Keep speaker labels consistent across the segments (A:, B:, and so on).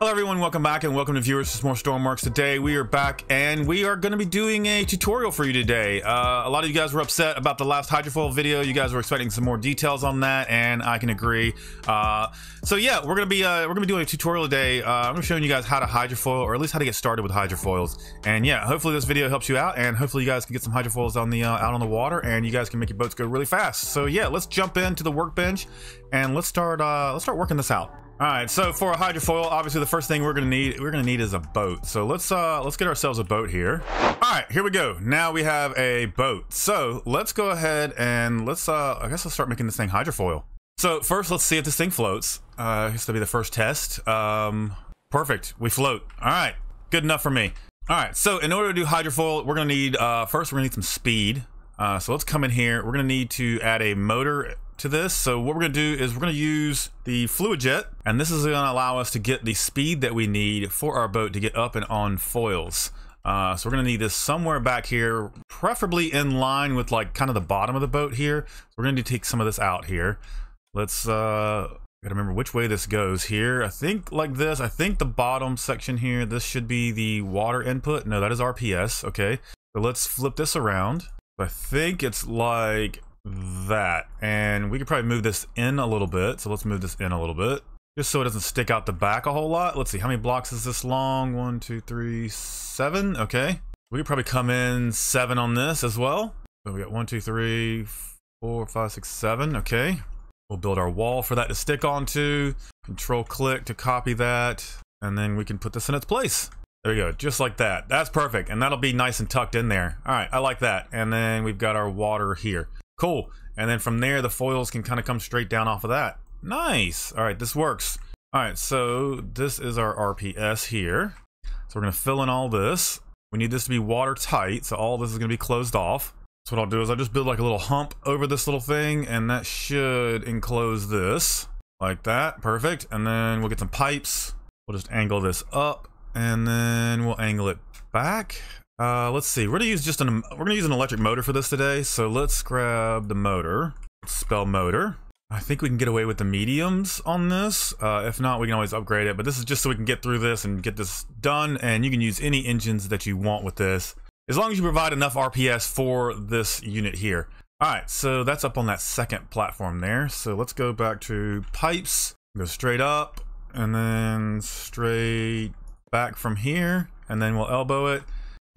A: Hello everyone, welcome back and welcome to viewers to more Stormworks. Today we are back and we are going to be doing a tutorial for you today. Uh, a lot of you guys were upset about the last hydrofoil video. You guys were expecting some more details on that and I can agree. Uh, so yeah, we're going to be uh, we're going to be doing a tutorial today. Uh, I'm going to showing you guys how to hydrofoil or at least how to get started with hydrofoils. And yeah, hopefully this video helps you out and hopefully you guys can get some hydrofoils on the uh, out on the water and you guys can make your boats go really fast. So yeah, let's jump into the workbench and let's start uh, let's start working this out. All right, so for a hydrofoil, obviously the first thing we're gonna need, we're gonna need is a boat. So let's uh, let's get ourselves a boat here. All right, here we go. Now we have a boat. So let's go ahead and let's, uh, I guess let's start making this thing hydrofoil. So first, let's see if this thing floats. Uh, this will be the first test. Um, perfect, we float. All right, good enough for me. All right, so in order to do hydrofoil, we're gonna need, uh, first we're gonna need some speed. Uh, so let's come in here. We're gonna need to add a motor to this. So what we're going to do is we're going to use the fluid jet and this is going to allow us to get the speed that we need for our boat to get up and on foils. Uh, so we're going to need this somewhere back here, preferably in line with like kind of the bottom of the boat here. So we're going to take some of this out here. Let's, uh, gotta remember which way this goes here. I think like this, I think the bottom section here, this should be the water input. No, that is RPS. Okay. So let's flip this around. I think it's like that. And we could probably move this in a little bit. So let's move this in a little bit. Just so it doesn't stick out the back a whole lot. Let's see, how many blocks is this long? One, two, three, seven. Okay. We could probably come in seven on this as well. So we got one, two, three, four, five, six, seven. Okay. We'll build our wall for that to stick onto. Control click to copy that. And then we can put this in its place. There we go, just like that. That's perfect, and that'll be nice and tucked in there. All right, I like that. And then we've got our water here. Cool. And then from there, the foils can kind of come straight down off of that. Nice. All right, this works. All right, so this is our RPS here. So we're going to fill in all this. We need this to be watertight, so all this is going to be closed off. So what I'll do is I'll just build like a little hump over this little thing, and that should enclose this. Like that. Perfect. And then we'll get some pipes. We'll just angle this up, and then we'll angle it back. Uh, let's see. We're gonna use just an we're gonna use an electric motor for this today. So let's grab the motor. Spell motor. I think we can get away with the mediums on this. Uh, if not, we can always upgrade it. But this is just so we can get through this and get this done. And you can use any engines that you want with this, as long as you provide enough RPS for this unit here. All right, so that's up on that second platform there. So let's go back to pipes. Go straight up and then straight back from here, and then we'll elbow it.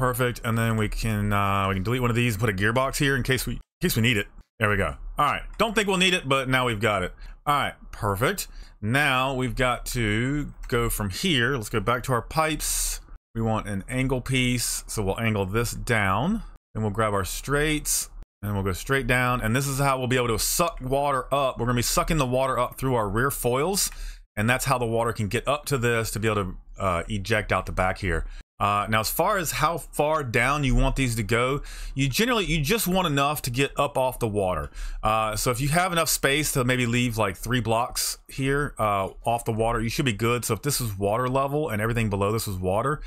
A: Perfect. And then we can uh, we can delete one of these, put a gearbox here in case we in case we need it. There we go. All right. Don't think we'll need it, but now we've got it. All right. Perfect. Now we've got to go from here. Let's go back to our pipes. We want an angle piece, so we'll angle this down. Then we'll grab our straights and we'll go straight down. And this is how we'll be able to suck water up. We're going to be sucking the water up through our rear foils. And that's how the water can get up to this to be able to uh, eject out the back here. Uh, now, as far as how far down you want these to go, you generally you just want enough to get up off the water. Uh, so if you have enough space to maybe leave like three blocks here uh, off the water, you should be good. So if this is water level and everything below this is water,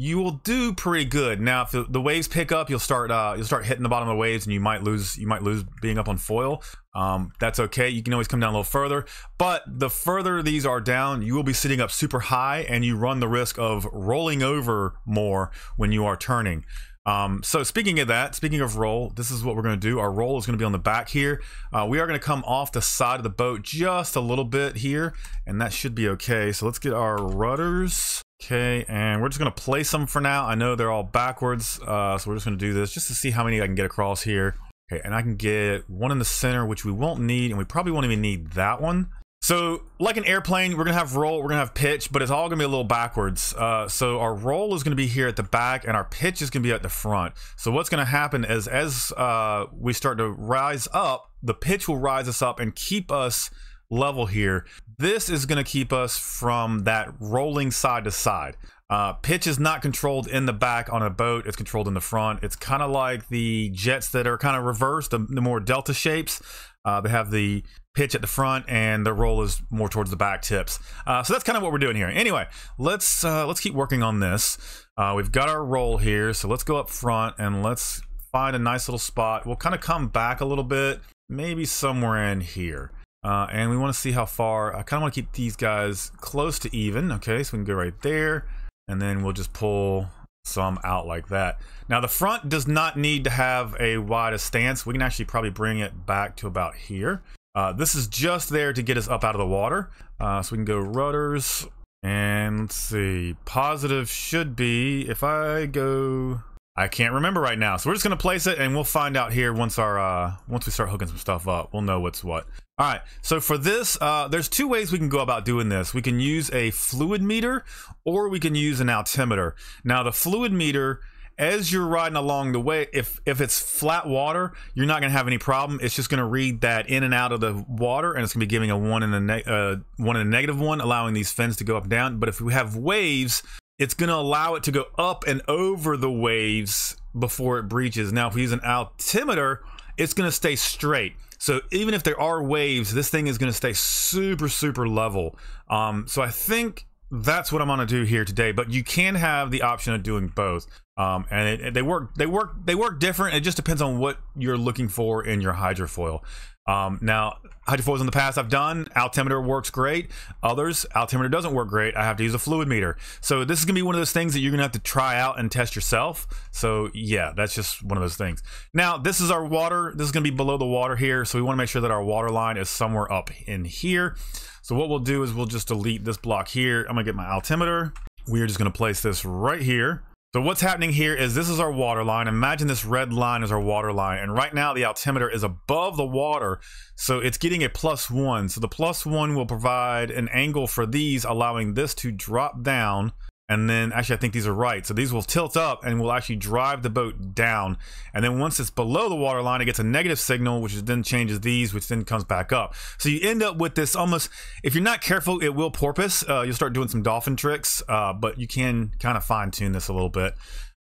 A: you will do pretty good. Now, if the, waves pick up, you'll start uh, you'll start hitting the bottom of the waves, and you might lose you might lose being up on foil. Um, that's okay. You can always come down a little further. But the further these are down, you will be sitting up super high, and you run the risk of rolling over more when you are turning. Um, so speaking of that, speaking of roll, this is what we're going to do. Our roll is going to be on the back here. Uh, we are going to come off the side of the boat just a little bit here, and that should be okay. So let's get our rudders. Okay, and we're just going to place them for now. I know they're all backwards, uh, so we're just going to do this just to see how many I can get across here. Okay, and I can get one in the center, which we won't need, and we probably won't even need that one. So, like an airplane, we're going to have roll, we're going to have pitch, but it's all going to be a little backwards. Uh, so our roll is going to be here at the back, and our pitch is going to be at the front. So what's going to happen is as uh, we start to rise up, the pitch will rise us up and keep us level here. This is going to keep us from that rolling side to side. Uh, pitch is not controlled in the back on a boat. It's controlled in the front. It's kind of like the jets that are kind of reversed, the, the more delta shapes. Uh, they have the pitch at the front and the roll is more towards the back tips. Uh, so that's kind of what we're doing here. Anyway, let's uh, let's keep working on this. Uh, we've got our roll here, so let's go up front and let's find a nice little spot. We'll kind of come back a little bit, maybe somewhere in here. Uh, and we want to see how far, I kind of want to keep these guys close to even. Okay, so we can go right there. And then we'll just pull some out like that. Now the front does not need to have a wide stance. We can actually probably bring it back to about here. Uh, this is just there to get us up out of the water. Uh, so we can go rudders and let's see. Positive should be if I go. I can't remember right now. So we're just gonna place it and we'll find out here once our uh, once we start hooking some stuff up. We'll know what's what. All right, so for this, uh, there's two ways we can go about doing this. We can use a fluid meter or we can use an altimeter. Now the fluid meter as you're riding along the way, if if it's flat water, you're not to have any problem. It's just to read that in and out of the water, and it's to be giving a one and a uh, one and a negative one, allowing these fins to go up and down. But if we have waves, it's going to allow it to go up and over the waves before it breaches. Now, if we use an altimeter, it's going to stay straight. So even if there are waves, this thing is going to stay super super level. Um, so I think that's what I'm gonna do here today. But you can have the option of doing both, um, and it, they work. They work. They work different. It just depends on what you're looking for in your hydrofoil. Um, now, hydrofoils in the past I've done, altimeter works great. Others, altimeter doesn't work great. I have to use a fluid meter. So this is gonna be one of those things that you're gonna have to try out and test yourself. So yeah, that's just one of those things. Now, this is our water. This is gonna be below the water here. So we wanna make sure that our water line is somewhere up in here. So what we'll do is we'll just delete this block here. I'm gonna get my altimeter. We're just gonna place this right here. So what's happening here is this is our water line. Imagine this red line is our water line. And right now the altimeter is above the water. So it's getting a plus one. So the plus one will provide an angle for these, allowing this to drop down and then actually I think these are right. So these will tilt up and will actually drive the boat down. And then once it's below the water line, it gets a negative signal, which then changes these, which then comes back up. So you end up with this almost, if you're not careful, it will porpoise. Uh, you'll start doing some dolphin tricks, uh, but you can kind of fine tune this a little bit.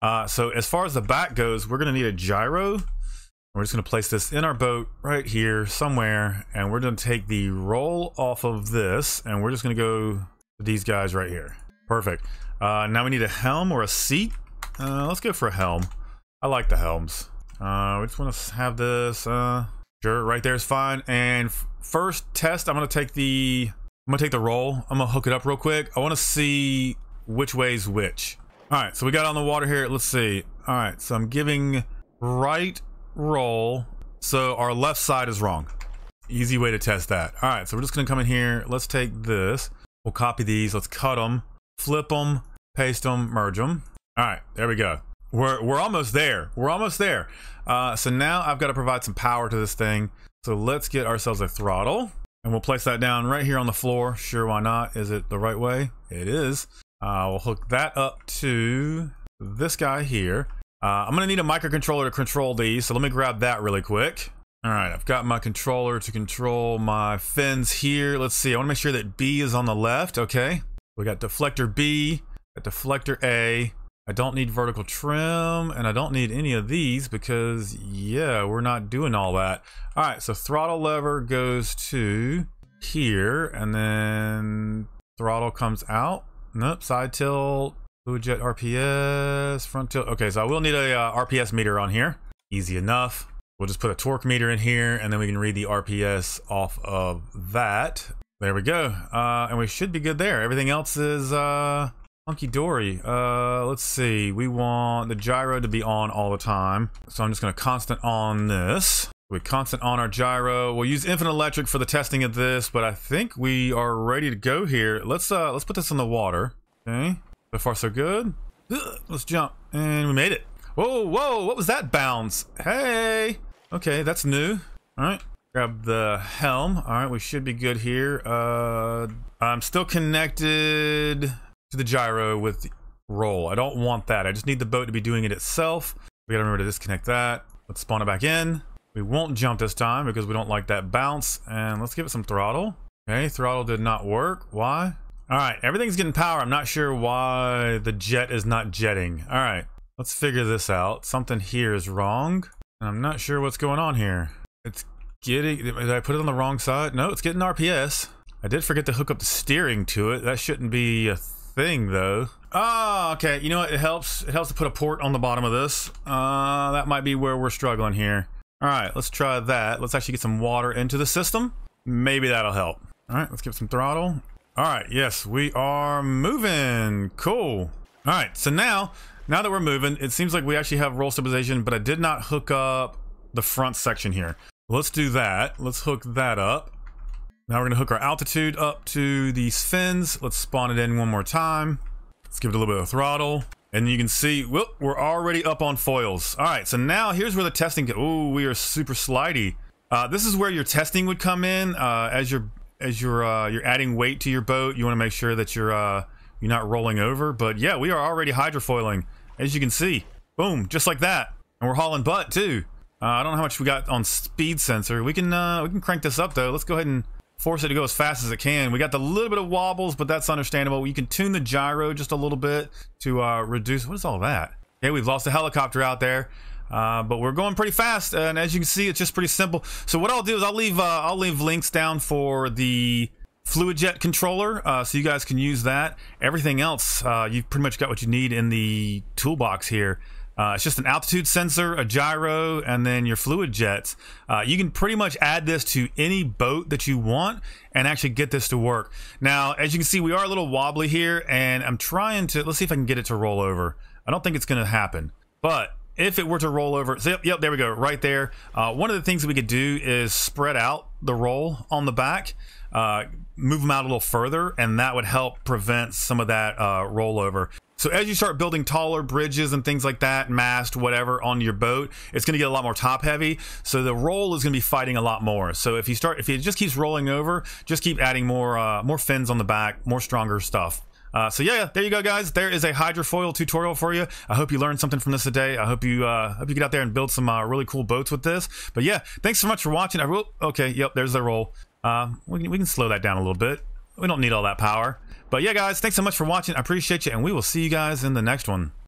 A: Uh, so as far as the back goes, we're gonna need a gyro. We're just gonna place this in our boat right here somewhere, and we're gonna take the roll off of this, and we're just gonna go to these guys right here. Perfect. Uh, now we need a helm or a seat. Uh, let's go for a helm. I like the helms. Uh, we just want to have this. Uh, sure, right there is fine. And first test, I'm gonna take the. I'm gonna take the roll. I'm gonna hook it up real quick. I want to see which way's which. All right, so we got on the water here. Let's see. All right, so I'm giving right roll. So our left side is wrong. Easy way to test that. All right, so we're just gonna come in here. Let's take this. We'll copy these. Let's cut them flip them, paste them, merge them. All right, there we go. We're, we're almost there. We're almost there. Uh, so now I've got to provide some power to this thing. So let's get ourselves a throttle and we'll place that down right here on the floor. Sure, why not? Is it the right way? It is. Uh, we'll hook that up to this guy here. Uh, I'm gonna need a microcontroller to control these, so let me grab that really quick. All right, I've got my controller to control my fins here. Let's see, I wanna make sure that B is on the left, okay. We got deflector B, got deflector A. I don't need vertical trim, and I don't need any of these because, yeah, we're not doing all that. All right, so throttle lever goes to here, and then throttle comes out. Nope, side tilt, fluid jet RPS, front tilt. Okay, so I will need a uh, RPS meter on here. Easy enough. We'll just put a torque meter in here, and then we can read the RPS off of that. There we go. Uh, and we should be good there. Everything else is uh, hunky dory. Uh, let's see. We want the gyro to be on all the time. So I'm just going to constant on this. We constant on our gyro. We'll use infinite electric for the testing of this, but I think we are ready to go here. Let's uh, let's put this in the water. Okay. So far so good. Let's jump. And we made it. Whoa, whoa, what was that bounce? Hey. Okay, that's new. All right. Grab the helm. All right, we should be good here. Uh, I'm still connected to the gyro with roll. I don't want that. I just need the boat to be doing it itself. We gotta remember to disconnect that. Let's spawn it back in. We won't jump this time because we don't like that bounce. And let's give it some throttle. Okay, throttle did not work. Why? All right, everything's getting power. I'm not sure why the jet is not jetting. All right, let's figure this out. Something here is wrong. I'm not sure what's going on here. It's getting, did I put it on the wrong side? No, it's getting RPS. I did forget to hook up the steering to it. That shouldn't be a thing though. Oh, okay. You know what? It helps. It helps to put a port on the bottom of this. Uh, that might be where we're struggling here. All right, let's try that. Let's actually get some water into the system. maybe that'll help. All right, let's give some throttle. All right, yes, we are moving. Cool. All right, so now, now that we're moving, it seems like we actually have roll stabilization, but I did not hook up the front section here. Let's do that. Let's hook that up. Now we're gonna hook our altitude up to these fins. Let's spawn it in one more time. Let's give it a little bit of throttle. And you can see, whoop, we're already up on foils. All right, so now here's where the testing, oh, we are super slidey. Uh, this is where your testing would come in uh, as you're as you're uh, you're adding weight to your boat. You want to make sure that you're uh, you're not rolling over. But yeah, we are already hydrofoiling, as you can see. Boom, just like that, and we're hauling butt too. Uh, I don't know how much we got on speed sensor. We can uh, we can crank this up though. Let's go ahead and force it to go as fast as it can. We got the little bit of wobbles, but that's understandable. You can tune the gyro just a little bit to uh, reduce. What is all that? Okay, we've lost a helicopter out there. Uh, but we're going pretty fast, and as you can see, it's just pretty simple. So what I'll do is I'll leave uh, I'll leave links down for the fluid jet controller, uh, so you guys can use that. Everything else, uh, you've pretty much got what you need in the toolbox here. Uh, it's just an altitude sensor, a gyro, and then your fluid jets. Uh, you can pretty much add this to any boat that you want and actually get this to work. Now, as you can see, we are a little wobbly here, and I'm trying to, let's see if I can get it to roll over. I don't think it's going to happen, but if it were to roll over, so yep, yep, there we go, right there. Uh, one of the things that we could do is spread out the roll on the back, uh, move them out a little further, and that would help prevent some of that uh, rollover. So as you start building taller bridges and things like that, mast, whatever, on your boat, it's going to get a lot more top heavy. So the roll is going to be fighting a lot more. So if you start, if it just keeps rolling over, just keep adding more, uh, more fins on the back, more stronger stuff. Uh, so yeah, there you go, guys. There is a hydrofoil tutorial for you. I hope you learned something from this today. I hope you uh, hope you get out there and build some uh, really cool boats with this. But yeah, thanks so much for watching. I will. Okay, yep, there's the roll. Uh, we can we can slow that down a little bit. We don't need all that power. But yeah, guys, thanks so much for watching. I appreciate you, and we will see you guys in the next one.